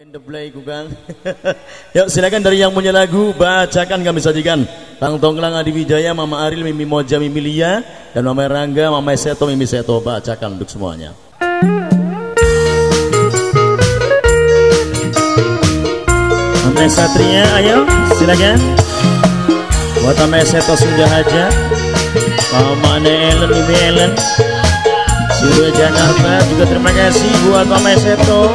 The play Kang. Yuk silakan dari yang punya lagu bacakan kami sajikan. Tang Tongklang Adi Wijaya, Mama Aril, Mimi Moja, Mimi Lia, dan Mama Rangga, Mama Seto, Mimi Seto bacakan untuk semuanya. Mama Satria, ayo silakan. Buat Mama Seto sudah aja. Mama Ellen, Mimi Ellen. Sudah Jakarta juga terima kasih buat Mama Seto.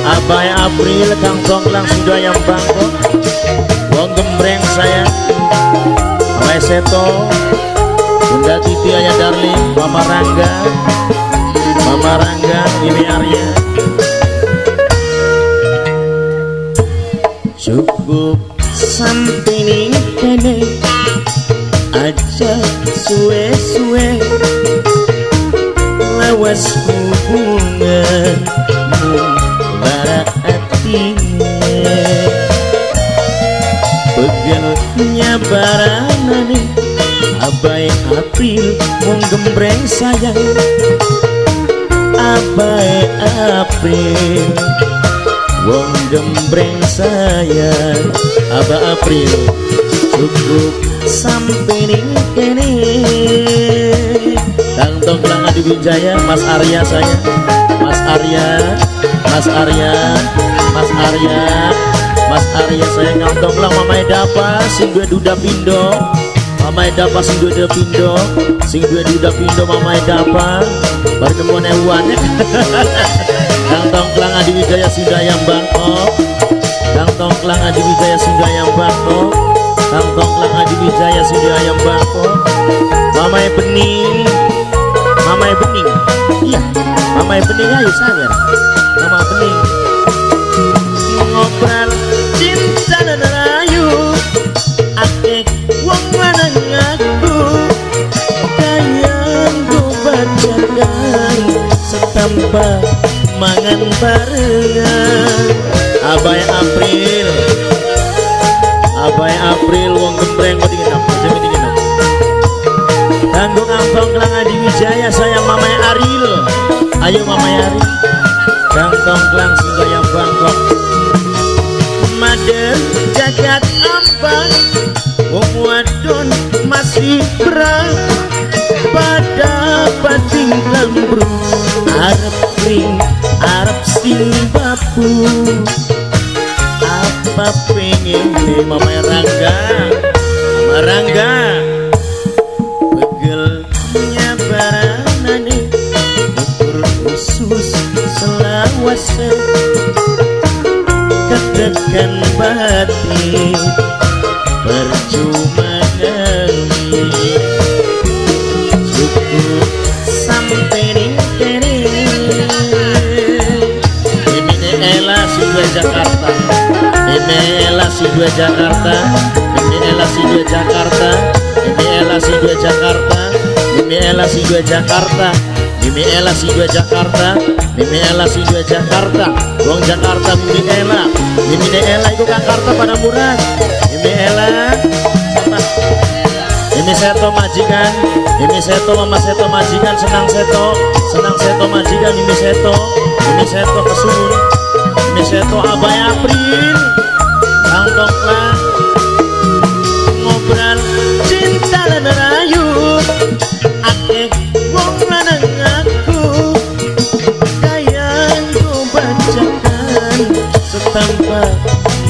Abai April Kang Tonglang sudah yang bangkok. Wong gembreng saya. Mama Seto Bunda Titi Ayah Darling Mama Rangga. Mama Rangga Mimi Arya. Cukup sampai kene Aja suwe-suwe Pegelnya baranane Abai April mong gembreng sayang. Abai April Wong gembreng sayang. Aba April Cukup sampai nih kene. Kang Tongklang Adi Wijaya Mas Arya saya Mas Arya Mas Arya Mas Arya Arya saya ngantong lah Mama Edapa sing dua duda pindo. Mama Edapa sing duda pindo. Sing dua duda pindo Mama Edapa pertemuan hewan Kang Kelang Adi Wijaya yang Bangkok Kang Kelang Adi Wijaya yang Bangkok Kang Kelang Adi Wijaya yang Bangkok Mama Bening. Mama Bening. Iya. Mama Bening ayo sabar setampa mangan barengan. Abai April. Abai April wong gembreng kok dingin apa jadi dingin apa Tanggung Ampong Kelang Adi Wijaya saya Mama Aril. Ayo Mama Aril. Kantong Kelang sehingga yang Bangkok. Maden jagat ambang Wong wadon masih berang Pada bating lambrung Arab ring, Arab sing Apa pengen nih Mama Rangga? Mama Rangga Begelnya baranane Ukur khusus selawase. Kedekan batin Percuma ngali Jakarta. Ella si dua Jakarta. Ella si dua Jakarta. Ella si dua Jakarta. Ella si dua Jakarta. Mimi Ella si dua Jakarta. Mimi Ella si dua Jakarta. Wong Jakarta Mimi Ella Mimi Ella itu Jakarta pada murah. Mimi Ella Mimi Seto majikan. Mimi Seto Mama Seto majikan. Senang Seto. Senang Seto majikan. Mimi Seto. Mimi Seto Mimi Seto Abai April. Kang Tongklang Ngobrol cinta dan rayu. Ake wong lanang aku Kayang ku bacakan.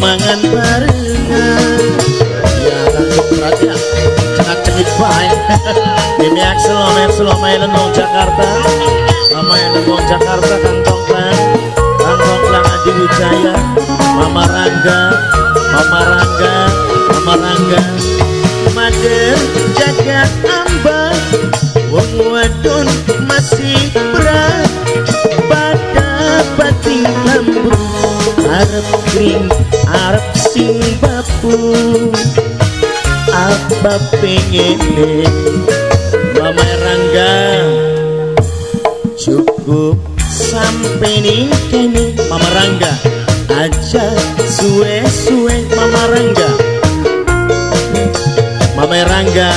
Mangan barengan. Ya lanjut perhatian Cengat cengit baik. Mimi Axel, Mama Axel, Wong Jakarta. Wong Jakarta Kang Mama Rangga Mama Rangga Mama Rangga Mader jaga ambang Wong wadon masih berat. Pada bating lambung Arab kering, Arab sing bapu. Apa pengen Mama Rangga Cukup sampai nih kene Mama Rangga Aja suwe-suwe Mama Rangga. Mama Rangga.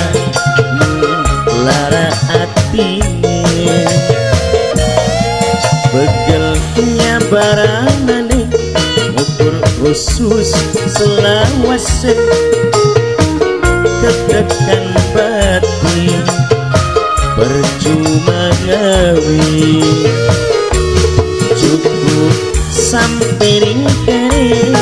Lara hatinya. Begelnya baranane khusus selawase. Ketekan batin. Percuma gawi cukup sampai kene